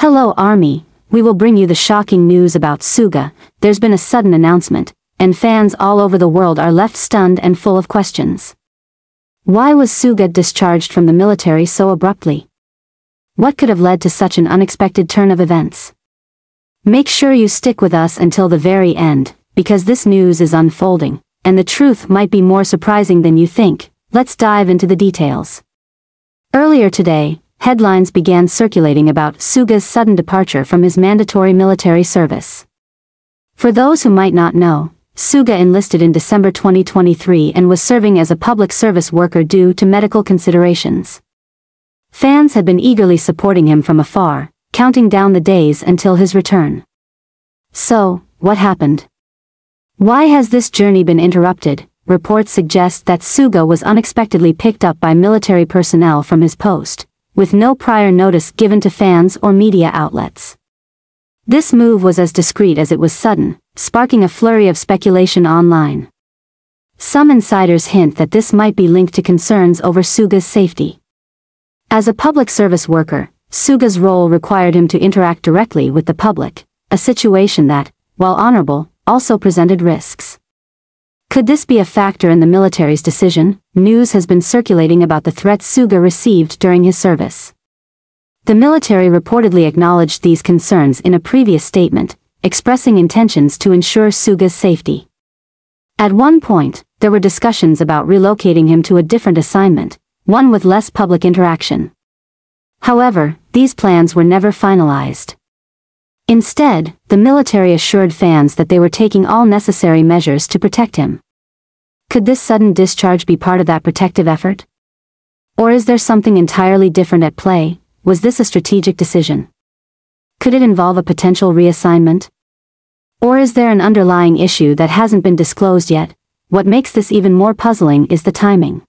Hello Army, we will bring you the shocking news about Suga, there's been a sudden announcement, and fans all over the world are left stunned and full of questions. Why was Suga discharged from the military so abruptly? What could have led to such an unexpected turn of events? Make sure you stick with us until the very end, because this news is unfolding, and the truth might be more surprising than you think, let's dive into the details. Earlier today, headlines began circulating about Suga's sudden departure from his mandatory military service. For those who might not know, Suga enlisted in December 2023 and was serving as a public service worker due to medical considerations. Fans had been eagerly supporting him from afar, counting down the days until his return. So, what happened? Why has this journey been interrupted? Reports suggest that Suga was unexpectedly picked up by military personnel from his post, with no prior notice given to fans or media outlets. This move was as discreet as it was sudden, sparking a flurry of speculation online. Some insiders hint that this might be linked to concerns over Suga's safety. As a public service worker, Suga's role required him to interact directly with the public, a situation that, while honorable, also presented risks. Could this be a factor in the military's decision? News has been circulating about the threats Suga received during his service. The military reportedly acknowledged these concerns in a previous statement, expressing intentions to ensure Suga's safety. At one point, there were discussions about relocating him to a different assignment, one with less public interaction. However, these plans were never finalized. Instead, the military assured fans that they were taking all necessary measures to protect him. Could this sudden discharge be part of that protective effort? Or is there something entirely different at play? Was this a strategic decision? Could it involve a potential reassignment? Or is there an underlying issue that hasn't been disclosed yet? What makes this even more puzzling is the timing.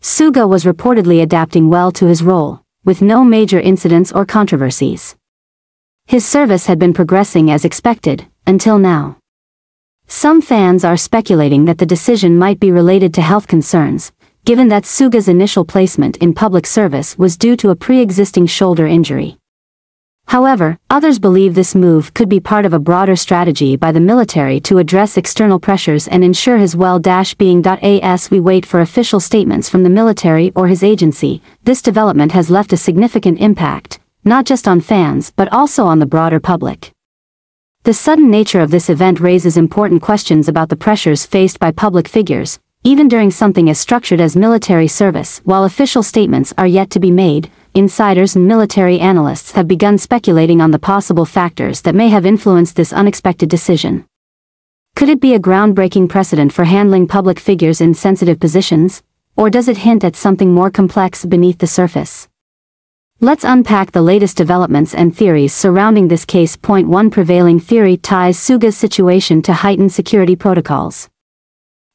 Suga was reportedly adapting well to his role, with no major incidents or controversies. His service had been progressing as expected, until now. Some fans are speculating that the decision might be related to health concerns, given that Suga's initial placement in public service was due to a pre-existing shoulder injury. However, others believe this move could be part of a broader strategy by the military to address external pressures and ensure his well-being. As we wait for official statements from the military or his agency, this development has left a significant impact, not just on fans but also on the broader public. The sudden nature of this event raises important questions about the pressures faced by public figures, even during something as structured as military service. While official statements are yet to be made, insiders and military analysts have begun speculating on the possible factors that may have influenced this unexpected decision. Could it be a groundbreaking precedent for handling public figures in sensitive positions, or does it hint at something more complex beneath the surface? Let's unpack the latest developments and theories surrounding this case. Point 1 Prevailing theory ties Suga's situation to heightened security protocols.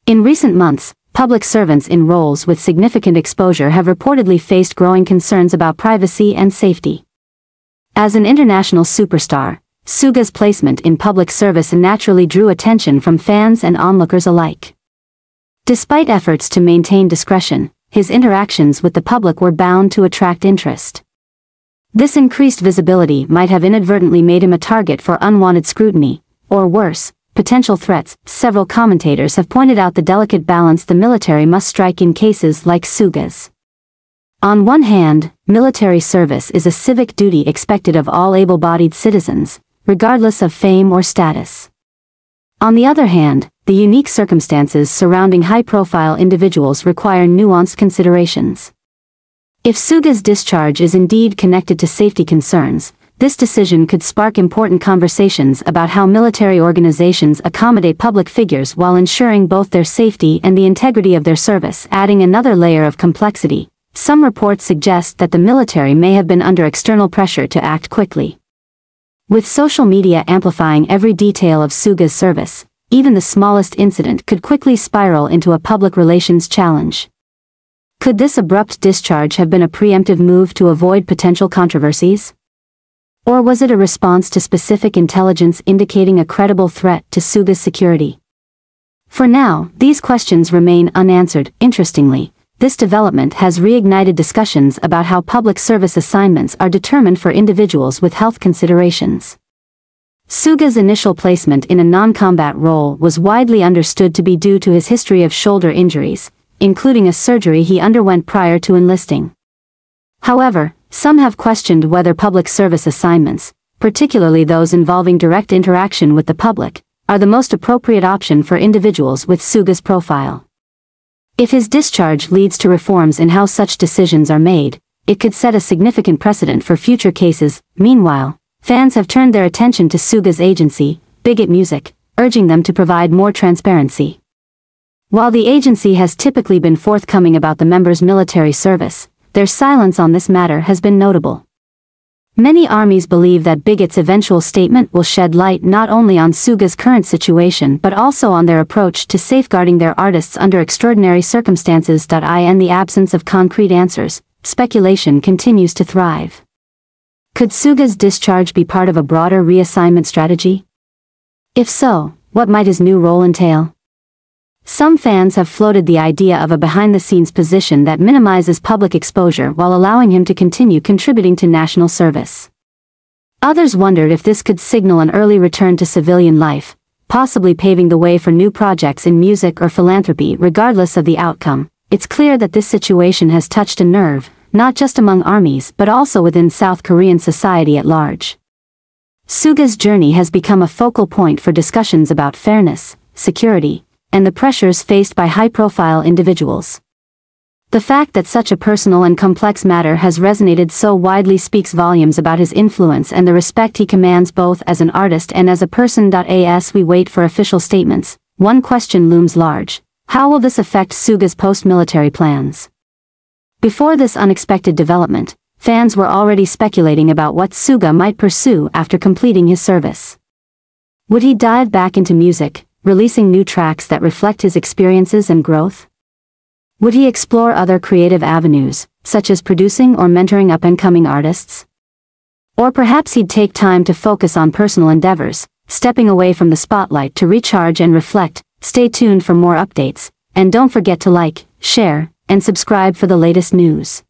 In recent months, public servants in roles with significant exposure have reportedly faced growing concerns about privacy and safety. As an international superstar, Suga's placement in public service naturally drew attention from fans and onlookers alike. Despite efforts to maintain discretion, his interactions with the public were bound to attract interest. This increased visibility might have inadvertently made him a target for unwanted scrutiny, or worse, potential threats, several commentators have pointed out the delicate balance the military must strike in cases like Suga's. On one hand, military service is a civic duty expected of all able-bodied citizens, regardless of fame or status. On the other hand, the unique circumstances surrounding high-profile individuals require nuanced considerations. If Suga's discharge is indeed connected to safety concerns, this decision could spark important conversations about how military organizations accommodate public figures while ensuring both their safety and the integrity of their service, adding another layer of complexity. Some reports suggest that the military may have been under external pressure to act quickly. With social media amplifying every detail of Suga's service, even the smallest incident could quickly spiral into a public relations challenge. Could this abrupt discharge have been a preemptive move to avoid potential controversies? Or was it a response to specific intelligence indicating a credible threat to Suga's security? For now, these questions remain unanswered. Interestingly, this development has reignited discussions about how public service assignments are determined for individuals with health considerations. Suga's initial placement in a non-combat role was widely understood to be due to his history of shoulder injuries, including a surgery he underwent prior to enlisting. However, some have questioned whether public service assignments, particularly those involving direct interaction with the public, are the most appropriate option for individuals with Suga's profile. If his discharge leads to reforms in how such decisions are made, it could set a significant precedent for future cases. Meanwhile, fans have turned their attention to Suga's agency, Big Hit Music, urging them to provide more transparency. While the agency has typically been forthcoming about the members' military service, their silence on this matter has been notable. Many armies believe that Big Hit's eventual statement will shed light not only on Suga's current situation but also on their approach to safeguarding their artists under extraordinary circumstances. In the absence of concrete answers, speculation continues to thrive. Could Suga's discharge be part of a broader reassignment strategy? If so, what might his new role entail? Some fans have floated the idea of a behind-the-scenes position that minimizes public exposure while allowing him to continue contributing to national service. Others wondered if this could signal an early return to civilian life, possibly paving the way for new projects in music or philanthropy regardless of the outcome. It's clear that this situation has touched a nerve, not just among armies but also within South Korean society at large. Suga's journey has become a focal point for discussions about fairness, security, and the pressures faced by high-profile individuals. The fact that such a personal and complex matter has resonated so widely speaks volumes about his influence and the respect he commands both as an artist and as a person. As we wait for official statements, one question looms large. How will this affect Suga's post-military plans? Before this unexpected development, fans were already speculating about what Suga might pursue after completing his service. Would he dive back into music, releasing new tracks that reflect his experiences and growth? Would he explore other creative avenues, such as producing or mentoring up-and-coming artists? Or perhaps he'd take time to focus on personal endeavors, stepping away from the spotlight to recharge and reflect. Stay tuned for more updates, and don't forget to like, share, and subscribe for the latest news.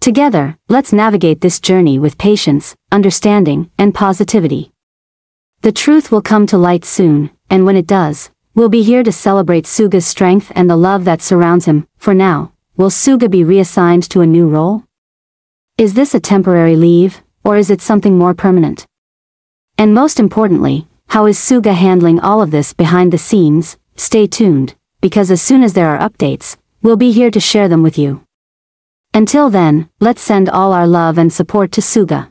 Together, let's navigate this journey with patience, understanding, and positivity. The truth will come to light soon, and when it does, we'll be here to celebrate Suga's strength and the love that surrounds him. For now, will Suga be reassigned to a new role? Is this a temporary leave, or is it something more permanent? And most importantly, how is Suga handling all of this behind the scenes? Stay tuned, because as soon as there are updates, we'll be here to share them with you. Until then, let's send all our love and support to Suga.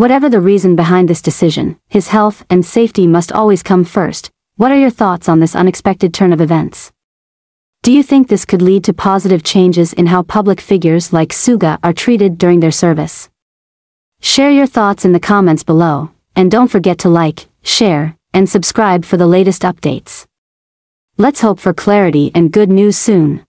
Whatever the reason behind this decision, his health and safety must always come first. What are your thoughts on this unexpected turn of events? Do you think this could lead to positive changes in how public figures like Suga are treated during their service? Share your thoughts in the comments below, and don't forget to like, share, and subscribe for the latest updates. Let's hope for clarity and good news soon.